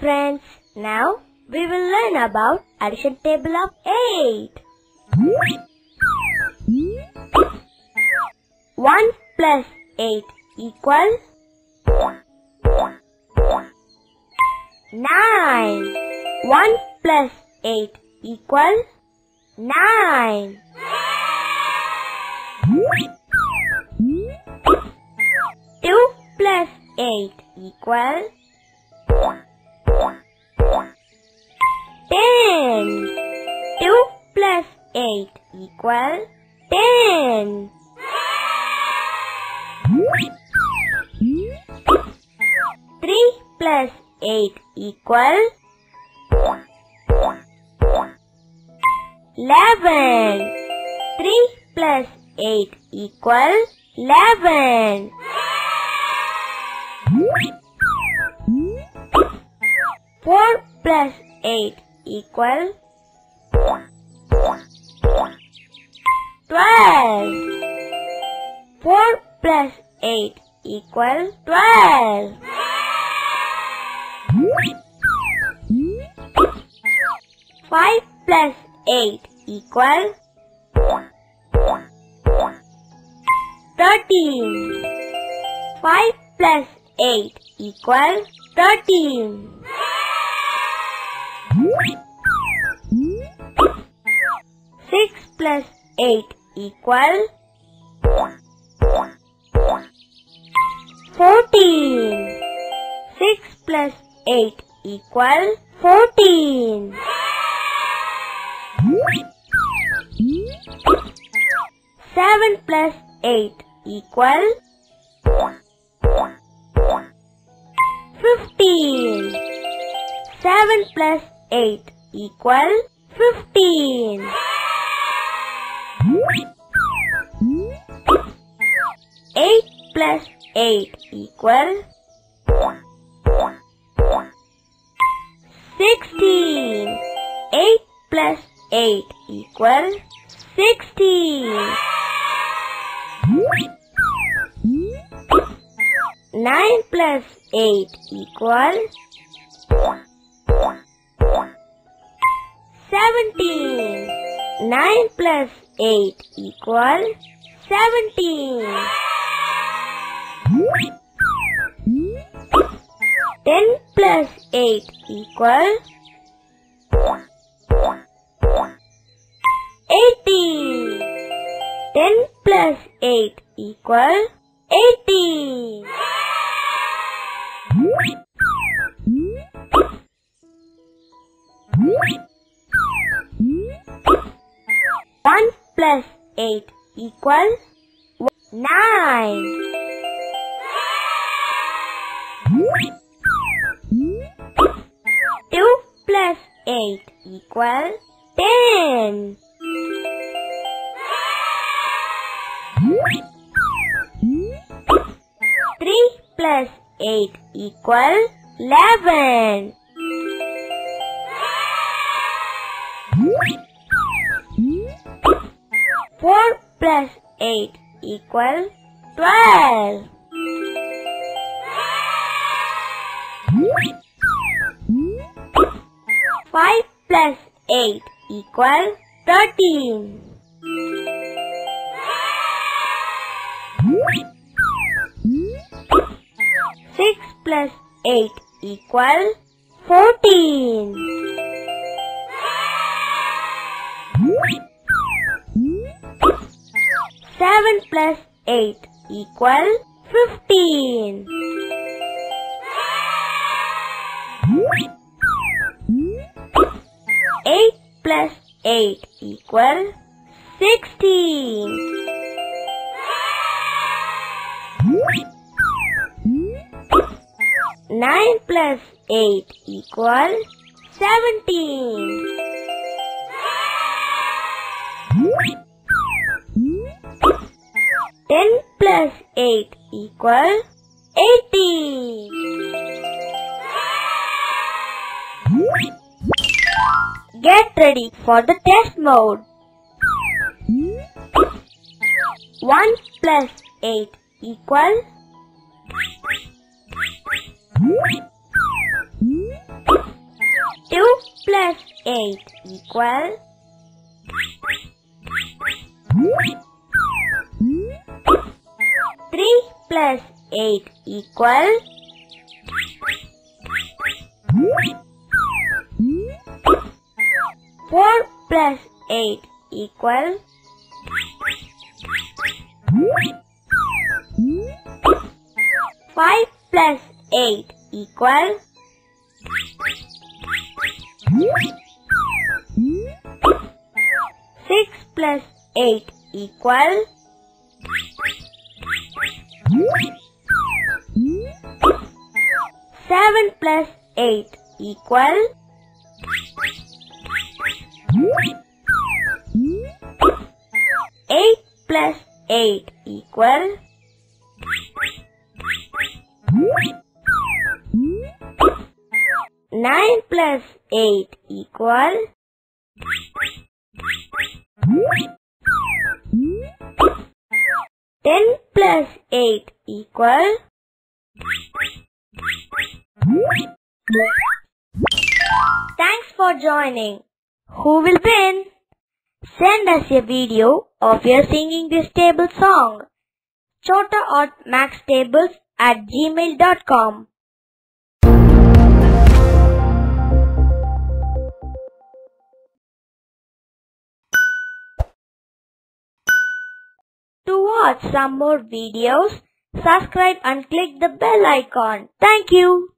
friends. Now we will learn about addition table of 8. 1 plus 8 equals 9. 1 plus 8 equals 9. 2 plus 8 equals 8 equals 10. 3 plus 8 equals 11. 3 plus 8 equals 11. 4 plus 8 equals 12. 4 plus 8 equals 12. 5 plus 8 equals 13. 5 plus 8 equals 13. 6 plus 8 equal 14. 6 plus 8 equals 14. 7 plus 8 equals 15. 7 plus 8 equals 15. 8 plus 8 equals 16. 8 plus 8 equals 16. 9 plus 8 equals 17. 9 plus 8 equals 17. 10 plus 8 equals 80. 10 plus 8 equals 80. 1 plus 8 equals 9. 2 plus 8 equals 10. 3 plus 8 equals 11. Plus 8 equals 12. 5 plus 8 equals 13. 6 plus 8 equals 14. 7 plus 8 equals 15. 8 plus 8 equals 16. 9 plus 8 equals 17. 10 plus 8 equals 18. Get ready for the test mode. 1 plus 8 equals 2 plus 8 equal plus eight equal Four plus eight equal Five plus eight equal Six plus eight equal Seven plus eight equal Eight plus eight equal Nine plus eight equal Ten plus eight equal Thanks for joining. Who will win? Send us a video of your singing this table song. Chhota Art MathsTables at gmail.com. watch some more videos, subscribe and click the bell icon. Thank you.